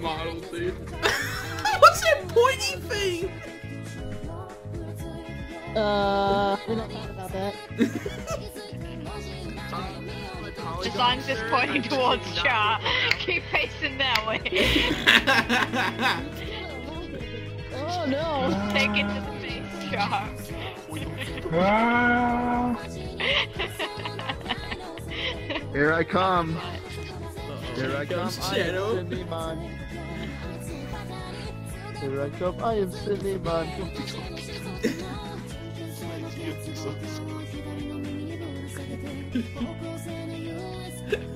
Model dude. What's that pointy thing? Uh, we don't talk about that. The song's just pointing towards Char. Keep facing that way. Oh no! Take it to the face, Char. Ah. Here I come. Here Here I come. comes I am Shadow. Cinnamon. Here I come. I am Cinnamon.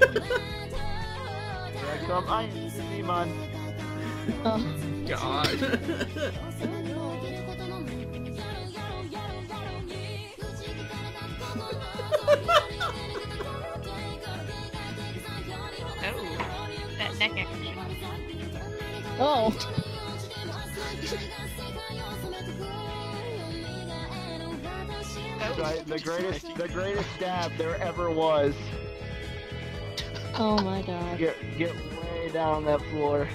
Here I come. I am Cinnamon. Oh, God. Oh, that neck action. oh. Right. The greatest, the greatest dab there ever was. Oh my god. Get, get way down on that floor.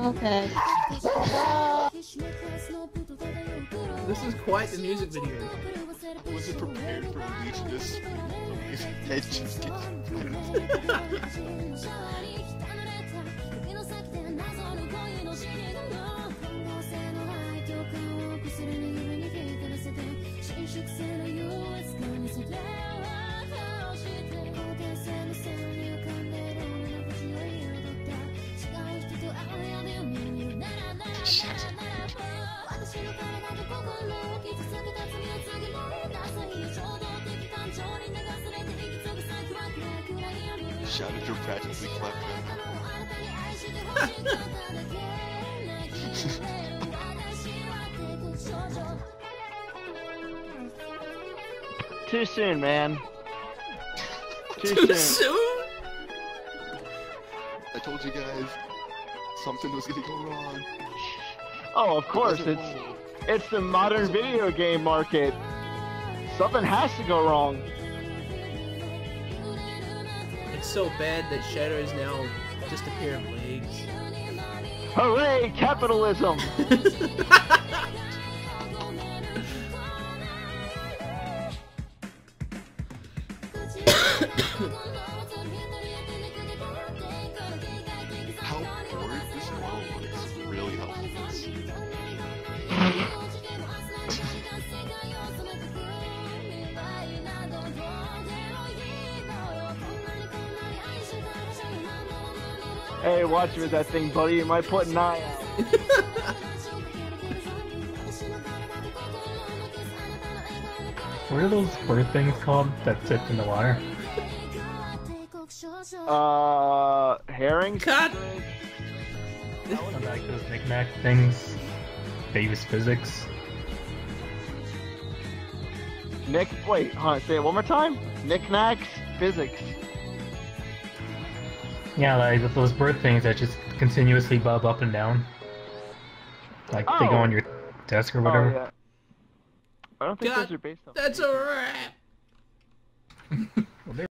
Okay. this is quite the music video. wasn't prepared for release this. Head just gets. Shouted your practically clapped Too soon, man. Too Too soon. soon? I told you guys something was gonna go wrong. Oh, of course. Wasn't It's wrong. it's the modern video game market. Something has to go wrong. It's so bad that Shadow is now just a pair of legs. Hooray, capitalism! This. hey, watch with that thing, buddy. You might put an eye out. What are those bird things called that sit in the water? Uh, herrings? Cut! I like those knickknack things. They use physics. Nick, wait, huh, say it one more time? Knickknacks, physics. Yeah, like those bird things that just continuously bob up and down. Like they go Oh. on your desk or Oh, whatever. yeah. I don't think God, those are based on. That's a wrap.